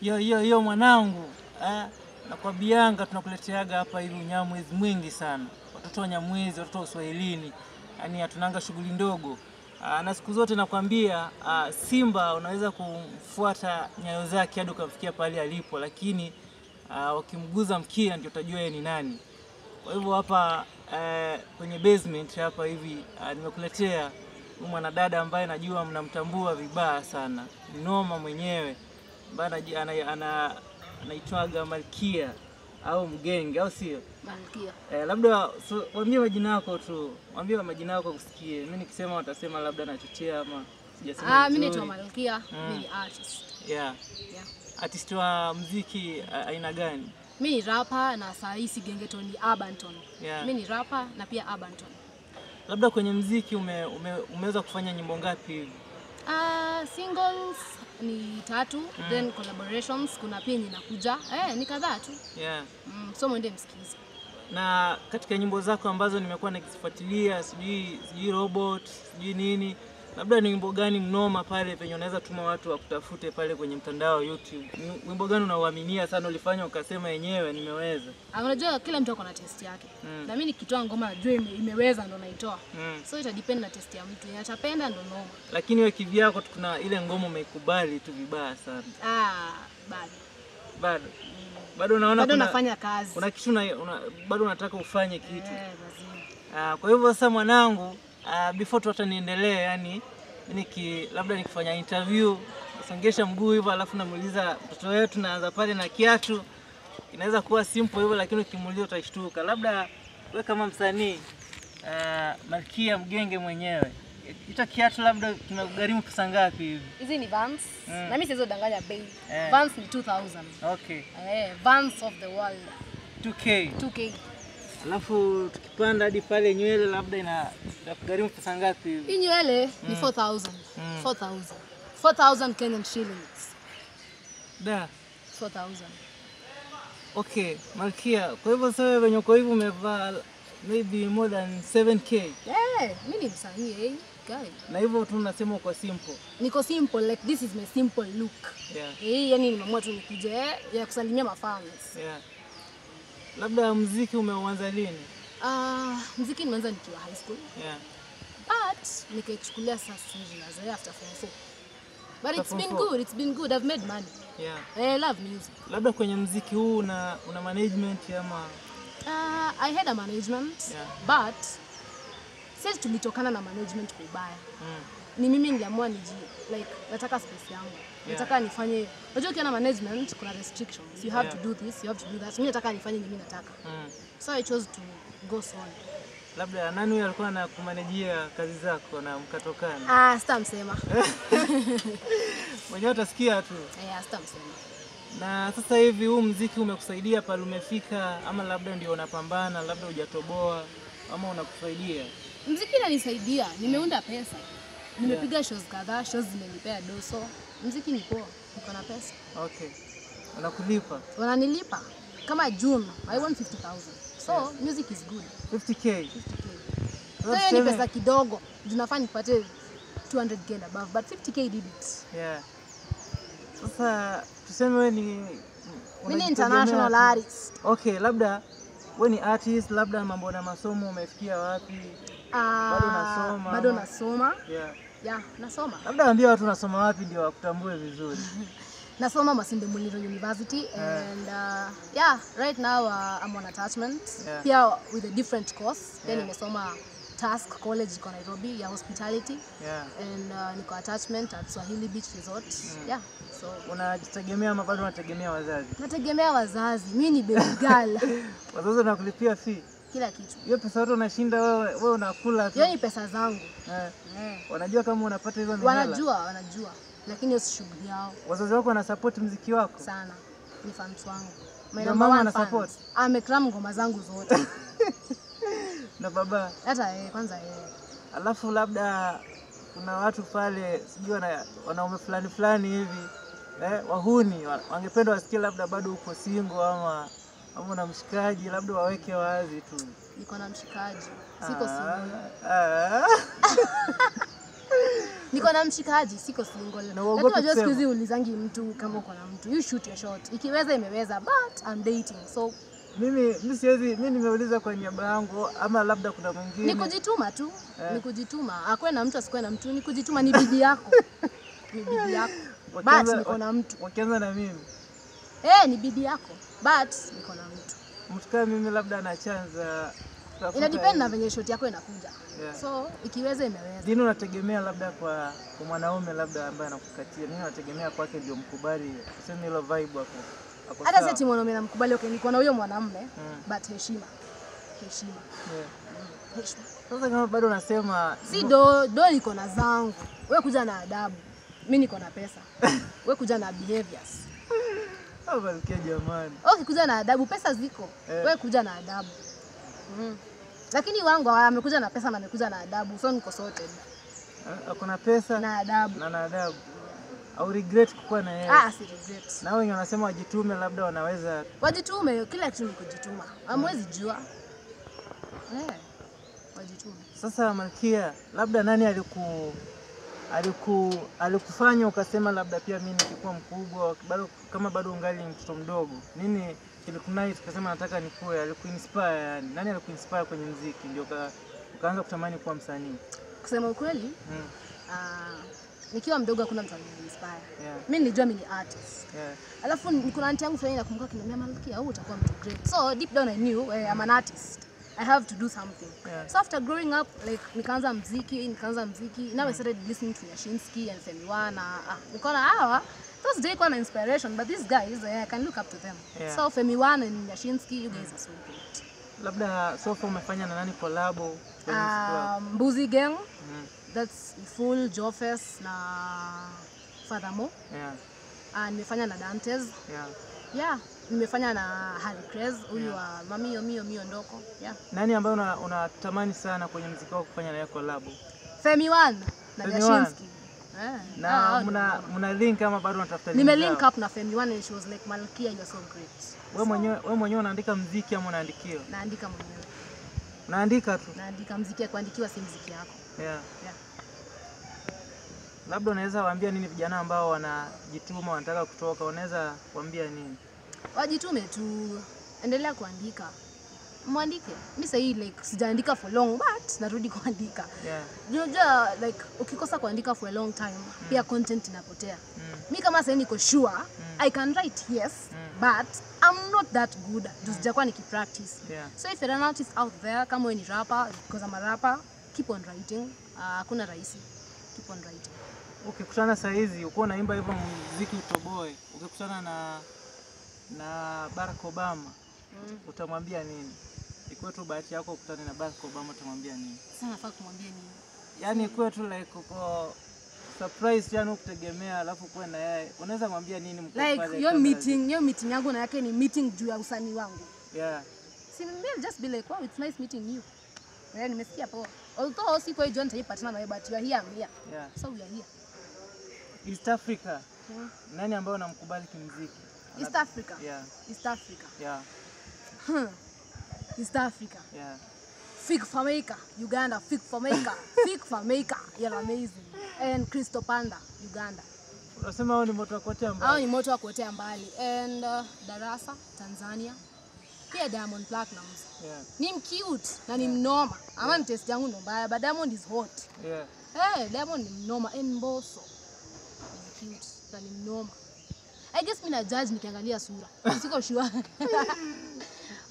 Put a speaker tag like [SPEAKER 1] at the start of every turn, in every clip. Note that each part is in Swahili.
[SPEAKER 1] Yo yo yo mwanangu, eh, na kwa bianga tunakuleteaga hapa hivi unyamwezi mwingi sana, watoto wa Nyamwezi, watoto wa Uswahilini, yaani hatunanga shughuli ndogo. Aa, na siku zote nakwambia ah, Simba unaweza kumfuata nyayo zake hadi ukamfikia pale alipo, lakini ah, ukimguza mkia ndio utajua yeye ni nani. Kwa hivyo hapa eh, kwenye basement hapa hivi ah, nimekuletea huyu mwanadada ambaye najua mnamtambua vibaya sana, noma mwenyewe anaji- ana- ana- anaitwaga Malkia au Mgenge au sio?
[SPEAKER 2] Malkia.
[SPEAKER 1] Eh, labda so, wambie majina yako tu, wambie majina yako kusikie. Mimi nikisema watasema labda nachochea ama sijasema
[SPEAKER 2] Ah, mimi naitwa Malkia,
[SPEAKER 1] Mm.
[SPEAKER 2] mimi mm. artist.
[SPEAKER 1] Yeah.
[SPEAKER 2] Yeah.
[SPEAKER 1] Artist wa muziki aina gani?
[SPEAKER 2] Mimi ni rapper na saa hii si gengeton ni urbanton.
[SPEAKER 1] Yeah.
[SPEAKER 2] Mimi ni rapper na pia urbanton.
[SPEAKER 1] Labda kwenye muziki ume, ume, umeweza kufanya nyimbo ngapi hivi?
[SPEAKER 2] Ah, singles ni tatu, mm. then collaborations kuna pia na inakuja. Eh, ni kadhaa tu.
[SPEAKER 1] Yeah.
[SPEAKER 2] Mm, so mwende msikize.
[SPEAKER 1] na katika nyimbo zako ambazo nimekuwa nikizifuatilia, sijui sijui robot sijui nini, labda ni wimbo gani mnoma pale penye unaweza tuma watu wakutafute pale kwenye mtandao wa YouTube? Wimbo gani unauaminia sana ulifanya ukasema yenyewe nimeweza?
[SPEAKER 2] Ah, unajua kila mtu ako na test yake.
[SPEAKER 1] Mm.
[SPEAKER 2] Na mimi nikitoa ngoma najua ime, imeweza ndo naitoa.
[SPEAKER 1] Mm.
[SPEAKER 2] So ita depend na test ya mtu. Yeye atapenda ndo noma.
[SPEAKER 1] Lakini wewe kivyako kuna ile ngoma umeikubali tu vibaya sana,
[SPEAKER 2] Ah, bado.
[SPEAKER 1] bado bado unaona
[SPEAKER 2] Bado
[SPEAKER 1] kuna,
[SPEAKER 2] nafanya kazi.
[SPEAKER 1] kuna kitu una, una, bado unataka ufanye kitu
[SPEAKER 2] Eh, lazima.
[SPEAKER 1] Ah, kwa hivyo sasa mwanangu, ah, before tu hata niendelee, yani niki labda nikifanya interview nasongesha mguu hivyo, alafu namuuliza mtoto wetu, naanza pale na kiatu, inaweza kuwa simple hivyo, lakini ukimuuliza utashtuka. Labda we kama msanii uh, Malkia Mgenge mwenyewe, ita kiatu labda kinagharimu pesa ngapi hivi?
[SPEAKER 2] Hizi ni Vans.
[SPEAKER 1] Mm.
[SPEAKER 2] Na mimi siwezi kudanganya bei.
[SPEAKER 1] Eh.
[SPEAKER 2] Vans ni 2000.
[SPEAKER 1] Okay,
[SPEAKER 2] Eh, Vans of the world.
[SPEAKER 1] 2K.
[SPEAKER 2] 2K.
[SPEAKER 1] Alafu tukipanda hadi pale nywele labda ina itakugharimu pesa ngapi hivi?
[SPEAKER 2] Hii nywele ni 4000.
[SPEAKER 1] Mm.
[SPEAKER 2] 4000. 4000 Kenyan shillings.
[SPEAKER 1] Da.
[SPEAKER 2] 4000.
[SPEAKER 1] Okay, Malkia, kwa hivyo sasa wewe venye uko hivi umevaa maybe more than 7k
[SPEAKER 2] Eh, mimi ni msanii eh. Guy.
[SPEAKER 1] na hivyo tu unasema uko simple.
[SPEAKER 2] Niko simple like this is my simple look.
[SPEAKER 1] Yeah,
[SPEAKER 2] Eh, yani nimeamua tu nikuje eh, ya kusalimia mafans.
[SPEAKER 1] yeah. Labda mziki umeuanza lini?
[SPEAKER 2] Ah, mziki nimeanza nikiwa high school.
[SPEAKER 1] Yeah.
[SPEAKER 2] But nikaichukulia sasa serious eh, after form 4. But it's been good, it's been good. I've made money.
[SPEAKER 1] Yeah.
[SPEAKER 2] I love music.
[SPEAKER 1] Labda kwenye mziki huu una, una management ama
[SPEAKER 2] Uh, I had a management
[SPEAKER 1] Yeah.
[SPEAKER 2] but sisi tulitokana na management kwa ubaya.
[SPEAKER 1] mm.
[SPEAKER 2] Ni mimi niliamua niji like nataka space yangu. Nataka nifanye unajua ukiwa na management kuna restrictions. You have
[SPEAKER 1] Yeah.
[SPEAKER 2] to do this, you have to do that. Mimi nataka nifanye mimi nataka.
[SPEAKER 1] Mm.
[SPEAKER 2] So I chose to go solo.
[SPEAKER 1] Labda nani huyo alikuwa na kumanejia kazi zako na mkatokana?
[SPEAKER 2] Ah, sitamsema.
[SPEAKER 1] Mwenyewe utasikia tu.
[SPEAKER 2] Eh, sitamsema.
[SPEAKER 1] Na sasa hivi huu mziki umekusaidia pale umefika, ama labda ndio unapambana, labda hujatoboa ama unakusaidia?
[SPEAKER 2] Mziki inanisaidia, nimeunda pesa. Nimepiga shows kadhaa, shows zimenipea doso. Mziki ni poa, niko na pesa.
[SPEAKER 1] Okay, wanakulipa?
[SPEAKER 2] Wananilipa kama June, I want 50,000. So yes. music is good.
[SPEAKER 1] 50k.
[SPEAKER 2] 50k.
[SPEAKER 1] Sasa
[SPEAKER 2] So hiyo ni pesa kidogo. zinafaa nipate 200k and above, but 50k did it.
[SPEAKER 1] Yeah. Sasa tuseme wewe ni
[SPEAKER 2] Mimi ni international artist.
[SPEAKER 1] Okay, labda wewe ni artist, labda mambo na masomo umefikia wapi?
[SPEAKER 2] Ah,
[SPEAKER 1] Bado unasoma
[SPEAKER 2] Bado nasoma.
[SPEAKER 1] Yeah.
[SPEAKER 2] Yeah, nasoma.
[SPEAKER 1] Labda ambia watu nasoma wapi ndio wakutambue vizuri.
[SPEAKER 2] Nasoma Masinde Muliro University and uh, yeah, right now uh, I'm on attachment.
[SPEAKER 1] Yeah.
[SPEAKER 2] Pia with a different course. Pia
[SPEAKER 1] Yeah.
[SPEAKER 2] nimesoma Task College iko Nairobi ya hospitality
[SPEAKER 1] Yeah.
[SPEAKER 2] and uh, niko attachment at Swahili Beach Resort. Yeah. So
[SPEAKER 1] Unajitegemea ama bado unategemea wazazi?
[SPEAKER 2] nategemea wazazi. Mimi ni baby girl.
[SPEAKER 1] Wazazi wanakulipia fee.
[SPEAKER 2] Kila kitu.
[SPEAKER 1] Hiyo pesa yote unashinda wewe, wewe unakula tu.
[SPEAKER 2] Hiyo ni pesa zangu.
[SPEAKER 1] Eh,
[SPEAKER 2] Eh.
[SPEAKER 1] wanajua kama unapata hizo mihela.
[SPEAKER 2] Wanajua, wanajua. Lakini hiyo si shughuli yao
[SPEAKER 1] Wazazi wako wana support muziki wako.
[SPEAKER 2] sana. Ni fans wangu.
[SPEAKER 1] Ndio mama ana support?
[SPEAKER 2] Amekram ngoma zangu zote.
[SPEAKER 1] Na baba
[SPEAKER 2] Hata yeye kwanza yeye.
[SPEAKER 1] Alafu labda kuna watu pale sijui wana, wanaume fulani fulani hivi eh, wahuni wangependa wasikie labda bado uko single ama ama na mshikaji, labda waweke wazi tu.
[SPEAKER 2] Niko na mshikaji. Siko single.
[SPEAKER 1] Ah, ah.
[SPEAKER 2] Niko na mshikaji, siko single.
[SPEAKER 1] Na
[SPEAKER 2] Lakini unajua siku hizi ulizangi mtu kama uko na mtu. You shoot your shot. Ikiweza imeweza, but I'm dating. So
[SPEAKER 1] Mimi mimi siwezi, mimi nimeuliza kwa niaba yangu ama labda kuna
[SPEAKER 2] ni kujituma tu.
[SPEAKER 1] Eh.
[SPEAKER 2] Ni kujituma. Akwe na mtu asikuwe na mtu, ni kujituma ni bidii yako. Ni bidii yako. But
[SPEAKER 1] Wakianza-
[SPEAKER 2] niko na mtu.
[SPEAKER 1] Wakianza na mimi.
[SPEAKER 2] Eh, ni bidii yako. But niko na mtu.
[SPEAKER 1] Mtu kama mimi labda anachanza chance
[SPEAKER 2] Ina depend na venye shoti yako inakuja.
[SPEAKER 1] Yeah.
[SPEAKER 2] So ikiweza imeweza.
[SPEAKER 1] Dini unategemea labda kwa, kwa mwanaume labda ambaye anakukatia? Nini unategemea kwake ndio mkubali? useme hilo vibe hapo.
[SPEAKER 2] Hata
[SPEAKER 1] sasa
[SPEAKER 2] sisi mwanaume namkubali, okay, niko na huyo mwanamume
[SPEAKER 1] Mm.
[SPEAKER 2] but heshima. Heshima.
[SPEAKER 1] Yeah.
[SPEAKER 2] Heshima.
[SPEAKER 1] Sasa kama bado unasema
[SPEAKER 2] Si do do niko na zangu. Wewe kuja na adabu. Mimi niko na pesa. Wewe kuja na behaviors.
[SPEAKER 1] Oh, Malkia jamani.
[SPEAKER 2] Okay, kuja na adabu, pesa ziko.
[SPEAKER 1] Eh.
[SPEAKER 2] Wewe kuja na adabu. Mm. Lakini wangu amekuja na pesa na amekuja na adabu. So niko
[SPEAKER 1] sote. Kuna pesa
[SPEAKER 2] Na adabu.
[SPEAKER 1] na na adabu. Au regret kukuwa na yeye.
[SPEAKER 2] Ah, si regret.
[SPEAKER 1] Na wengi wanasema wajitume labda wanaweza
[SPEAKER 2] Wajitume, kila kitu ni kujituma. Hamwezi jua. Eh. Wajitume.
[SPEAKER 1] Sasa Malkia, labda nani aliku aliku alikufanya ukasema labda pia mimi nikikuwa mkubwa bado kama bado ungali mtoto mdogo, nini kilikunai ukasema nataka nikuwe? Alikuinspire yani, nani alikuinspire kwenye mziki ndio uka, ukaanza kutamani kuwa msanii?
[SPEAKER 2] Kusema ukweli,
[SPEAKER 1] Mm,
[SPEAKER 2] Uh, nikiwa mdogo hakuna mtu aliniinspire.
[SPEAKER 1] yeah,
[SPEAKER 2] Mimi nilijua mimi ni artist.
[SPEAKER 1] yeah,
[SPEAKER 2] Alafu kuna aunti yangu fulani nakumbuka akiniambia Malkia, wewe utakuwa mtu great. So deep down I knew eh, I'm an artist. I have to do something.
[SPEAKER 1] Yeah.
[SPEAKER 2] So after growing up like nikaanza mziki, nikaanza mziki. Now I started listening to Yashinsky and Femi Wana. Ah, nikaona hawa those day kwa na inspiration but these guys eh, I can look up to them.
[SPEAKER 1] Yeah.
[SPEAKER 2] So Femi Wana and Yashinsky you guys are so great.
[SPEAKER 1] labda so far umefanya na nani wako?
[SPEAKER 2] Um, Mbuzi Gang,
[SPEAKER 1] Mm,
[SPEAKER 2] that's full Jofes na Furthermore.
[SPEAKER 1] yeah,
[SPEAKER 2] Uh, nimefanya na Dantes.
[SPEAKER 1] yeah.
[SPEAKER 2] Yeah, nimefanya na Harry Krez huyu wa Mamio Mio Mio Ndoko. Yeah.
[SPEAKER 1] Nani ambaye unatamani una- sana kwenye muziki wako kufanya naye collab?
[SPEAKER 2] Femi One na
[SPEAKER 1] Femi
[SPEAKER 2] Yashinsky. Eh,
[SPEAKER 1] Na
[SPEAKER 2] ah,
[SPEAKER 1] mna
[SPEAKER 2] naona.
[SPEAKER 1] mna link ama bado unatafuta link
[SPEAKER 2] Nime link up na Femi One and she was like Malkia you're so great.
[SPEAKER 1] Wewe mwenyewe wewe mwenyewe unaandika muziki ama unaandikiwa?
[SPEAKER 2] Naandika mwenyewe.
[SPEAKER 1] Unaandika tu.
[SPEAKER 2] Naandika muziki, kuandikiwa si muziki yako.
[SPEAKER 1] Yeah.
[SPEAKER 2] Yeah.
[SPEAKER 1] Labda unaweza waambia nini vijana ambao wanajituma wanataka kutoka, unaweza waambia nini?
[SPEAKER 2] Wajitume tu, endelea kuandika. Mwandike. Mi sahii like sijaandika for long but narudi kuandika.
[SPEAKER 1] Yeah.
[SPEAKER 2] Unajua like ukikosa kuandika for a long time mm. pia content inapotea.
[SPEAKER 1] Mm.
[SPEAKER 2] mi kama sahii niko sure mm. i can write yes mm. but i'm not that good juu sijakuwa nikipractice
[SPEAKER 1] Yeah.
[SPEAKER 2] so if you're an artist out there kama wewe ni rapper because I'm a rapper keep on writing Hakuna uh, rahisi keep on writing
[SPEAKER 1] Ukikutana saa hizi uko unaimba hivyo muziki utoboe, ukikutana na na Barack Obama
[SPEAKER 2] mm.
[SPEAKER 1] utamwambia nini? Ikuwe tu bahati yako ukutane na Barack Obama utamwambia nini?
[SPEAKER 2] sasa nafaa kumwambia nini
[SPEAKER 1] Yaani ikuwe tu like uko surprise, yani ukutegemea, alafu kuwe na yeye, unaweza mwambia nini? mko
[SPEAKER 2] like
[SPEAKER 1] pale
[SPEAKER 2] hiyo meeting hiyo meeting yangu na yake ni meeting juu ya usanii wangu
[SPEAKER 1] Yeah.
[SPEAKER 2] si mimi just be like wow it's nice meeting you yeah, nimesikia poa although siko hii John taipatana na wewe but you are here I'm here
[SPEAKER 1] Yeah.
[SPEAKER 2] so we are here
[SPEAKER 1] East Africa,
[SPEAKER 2] Hmm.
[SPEAKER 1] nani ambaye namkubali kimziki?
[SPEAKER 2] East Africa
[SPEAKER 1] Yeah.
[SPEAKER 2] East Africa
[SPEAKER 1] Yeah.
[SPEAKER 2] Hmm. East Africa
[SPEAKER 1] Yeah.
[SPEAKER 2] Fig Famaica, Uganda. Fig Famaica. Fig Famaica. You're amazing. And Crystal Panda, Uganda.
[SPEAKER 1] Unasema hao ni moto wa kote
[SPEAKER 2] Hao ni moto wa kuotea mbali. And uh, Darasa, Tanzania. Pia Diamond Platnumz.
[SPEAKER 1] yeah.
[SPEAKER 2] Ni mcute na ni mnoma. Ama ni test yangu ndo mbaya, but Diamond is hot.
[SPEAKER 1] Yeah.
[SPEAKER 2] Hey, Diamond ni mnoma. And Mbosso. Cute na ni mnoma. I guess mimi na judge nikiangalia sura. Siko sure.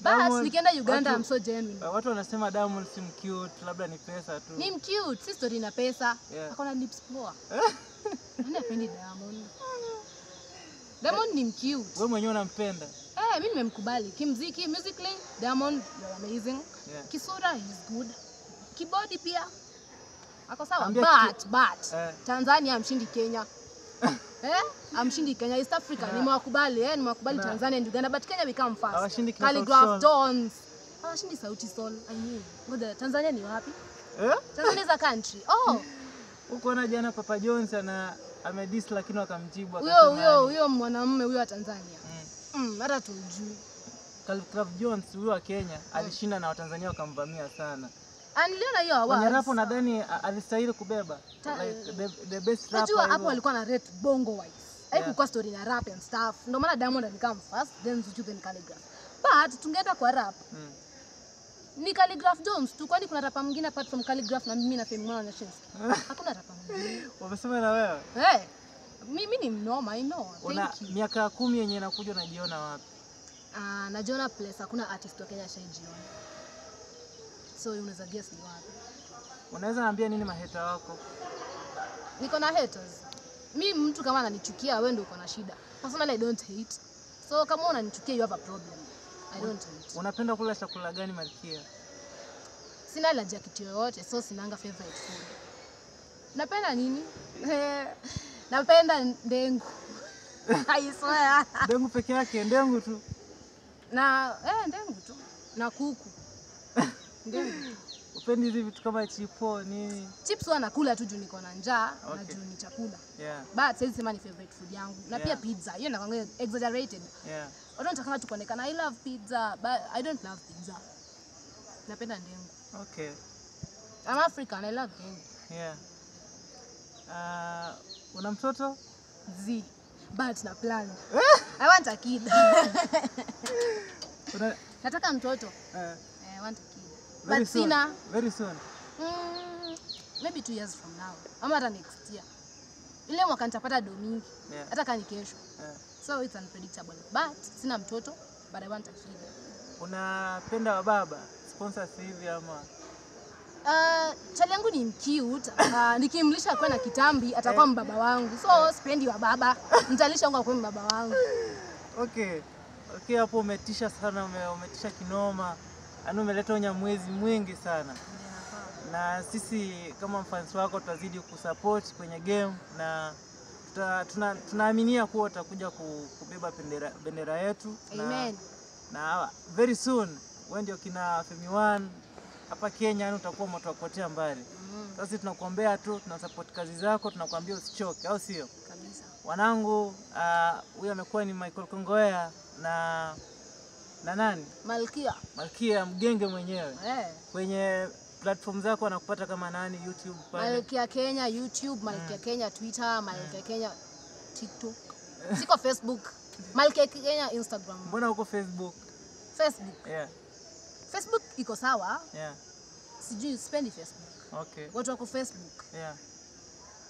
[SPEAKER 1] Bas
[SPEAKER 2] nikienda Uganda
[SPEAKER 1] watu-
[SPEAKER 2] I'm so genuine.
[SPEAKER 1] Watu wanasema Diamond si mcute, labda ni pesa tu.
[SPEAKER 2] Ni mcute, si story na pesa.
[SPEAKER 1] Yeah.
[SPEAKER 2] Akona lips poa. Nani apendi Diamond? Diamond ni mcute.
[SPEAKER 1] Wewe mwenyewe unampenda?
[SPEAKER 2] Eh, mimi nimemkubali. Kimziki, musically, Diamond, you're amazing.
[SPEAKER 1] Yeah.
[SPEAKER 2] Kisura, is good. Kibodi pia. Ako sawa. But, but,
[SPEAKER 1] Eh.
[SPEAKER 2] Tanzania amshindi Kenya. eh? Amshindi Kenya. East Africa, nimewakubali. Eh, nimewakubali Tanzania and Uganda, but Kenya become fast.
[SPEAKER 1] Hawashindi kina Sol.
[SPEAKER 2] Jones. Hawashindi Sauti Sol. I mean, ngoja, Tanzania ni wapi?
[SPEAKER 1] Eh?
[SPEAKER 2] Tanzania is a country. Oh,
[SPEAKER 1] Huko na jana Papa Jones ana amedis lakini wakamjibu
[SPEAKER 2] huyo
[SPEAKER 1] akasema
[SPEAKER 2] huyo huyo mwanamume huyo wa Tanzania.
[SPEAKER 1] mm.
[SPEAKER 2] Mm, hata tumjui.
[SPEAKER 1] Khaligraph Jones huyo wa Kenya alishinda na Watanzania wakamvamia sana.
[SPEAKER 2] Niliona hiyo
[SPEAKER 1] Kwenye rap nadhani alistahili kubeba like the, the best rapper
[SPEAKER 2] Unajua hapo alikuwa na rate bongo wise. Haikuwa story na rap and stuff. Ndio maana Diamond alikam first then Zuchu then Calligraph. But tungeenda kwa rap.
[SPEAKER 1] Mm.
[SPEAKER 2] Ni Calligraph Jones tu kwani kuna rapa mwingine apart from Calligraph na mimi na Femi Mwana na Shenzi? Hakuna rapa mwingine.
[SPEAKER 1] Wamesema na wewe
[SPEAKER 2] Eh. Hey. Mimi ni mnoma, I know.
[SPEAKER 1] una
[SPEAKER 2] you.
[SPEAKER 1] miaka kumi yenye inakuja unajiona wapi?
[SPEAKER 2] Ah, najiona place hakuna artist wa Kenya ashaijiona. So unaweza guess ni wapi.
[SPEAKER 1] Unaweza niambia nini maheta wako?
[SPEAKER 2] Niko na haters. Mi mtu kama ananichukia wewe ndio uko na shida. Personally I don't hate. So kama unanichukia you have a problem. I don't hate.
[SPEAKER 1] Unapenda kula chakula gani Malkia?
[SPEAKER 2] Sina allergy ya kitu yoyote so sinanga favorite food. Napenda nini? Napenda ndengu. I swear.
[SPEAKER 1] Ndengu peke yake, ndengu tu.
[SPEAKER 2] Na eh, ndengu tu. Na kuku.
[SPEAKER 1] Upendi hizi vitu kama chipo nini?
[SPEAKER 2] Chips huwa nakula tu juu niko na njaa na juu ni chakula.
[SPEAKER 1] Yeah,
[SPEAKER 2] But siwezi sema ni favorite food yangu. Na pia pizza. Hiyo nakwambia exaggerated.
[SPEAKER 1] yeah.
[SPEAKER 2] Watu wanataka tu kuonekana I love pizza but I don't love pizza. Napenda ndengu.
[SPEAKER 1] Okay.
[SPEAKER 2] I'm African, I love ndengu.
[SPEAKER 1] Yeah. Uh, una mtoto?
[SPEAKER 2] Z. But na plan. I want a kid. Nataka mtoto.
[SPEAKER 1] uh,
[SPEAKER 2] I want a kid.
[SPEAKER 1] Very
[SPEAKER 2] But
[SPEAKER 1] soon.
[SPEAKER 2] sina.
[SPEAKER 1] Very soon.
[SPEAKER 2] Mm, maybe two years from now. Ama hata next year. Ile mwaka nitapata do mingi.
[SPEAKER 1] Yeah.
[SPEAKER 2] Hata kani kesho.
[SPEAKER 1] Yeah.
[SPEAKER 2] So it's unpredictable. But sina mtoto but I want a kid.
[SPEAKER 1] Unapenda wa baba Sponsors hivi ama?
[SPEAKER 2] Uh, chali yangu ni mkiuta Uh, nikimlisha kwa na kitambi atakuwa mbaba wangu. So spendi wa baba. Nitalisha wangu akuwe mbaba wangu.
[SPEAKER 1] Okay. Okay, hapo umetisha sana, umetisha kinoma. Yaani umeleta unyamwezi mwingi sana. na sisi kama mfansi wako tutazidi kusupport kwenye game na tunaaminia tuna, kuwa utakuja kubeba bendera, bendera yetu
[SPEAKER 2] Amen.
[SPEAKER 1] na, na very soon wewe ndio kina Femi One hapa Kenya, yani utakuwa moto wakuotea mbali.
[SPEAKER 2] Mm,
[SPEAKER 1] Sasa tunakuombea tu, tunasupport kazi zako, tunakuambia usichoke, au sio?
[SPEAKER 2] kabisa.
[SPEAKER 1] Wanangu, ah, huyu amekuwa ni Michael Kongoya na na nani
[SPEAKER 2] Malkia.
[SPEAKER 1] Malkia Mgenge mwenyewe
[SPEAKER 2] Eh.
[SPEAKER 1] kwenye platform zako anakupata kama nani? YouTube pale.
[SPEAKER 2] Malkia Kenya YouTube, Malkia Kenya Twitter, Malkia Kenya TikTok. Siko Facebook. Malkia Kenya Instagram.
[SPEAKER 1] Mbona uko Facebook?
[SPEAKER 2] Facebook.
[SPEAKER 1] Yeah,
[SPEAKER 2] Facebook iko sawa.
[SPEAKER 1] yeah.
[SPEAKER 2] Sijui sipendi Facebook.
[SPEAKER 1] Okay.
[SPEAKER 2] Watu wako Facebook.
[SPEAKER 1] Yeah.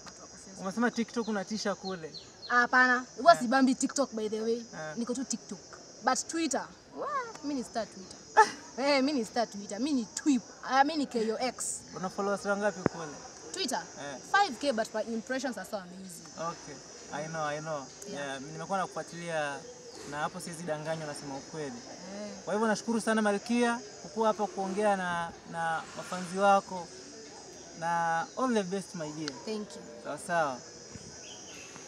[SPEAKER 2] Watu wako Facebook.
[SPEAKER 1] Umesema TikTok unatisha kule.
[SPEAKER 2] Hapana, huwa sibambi TikTok by the way.
[SPEAKER 1] Yeah.
[SPEAKER 2] Niko tu TikTok. But Twitter, mimi ni star Twitter. Eh, mimi ni star Twitter. Mimi ni twip. Ah, mimi ni KOX.
[SPEAKER 1] Una followers wangapi kule?
[SPEAKER 2] Twitter.
[SPEAKER 1] Eh.
[SPEAKER 2] 5k but my impressions are so amazing.
[SPEAKER 1] Okay. I know, I know.
[SPEAKER 2] Yeah.
[SPEAKER 1] Yeah. nimekuwa nakufuatilia na hapo siwezi danganywa, nasema ukweli.
[SPEAKER 2] Eh.
[SPEAKER 1] Kwa hivyo nashukuru sana Malkia kukuwa hapa kuongea na na wafanzi wako na all the best my dear.
[SPEAKER 2] Thank you.
[SPEAKER 1] Sawa sawa.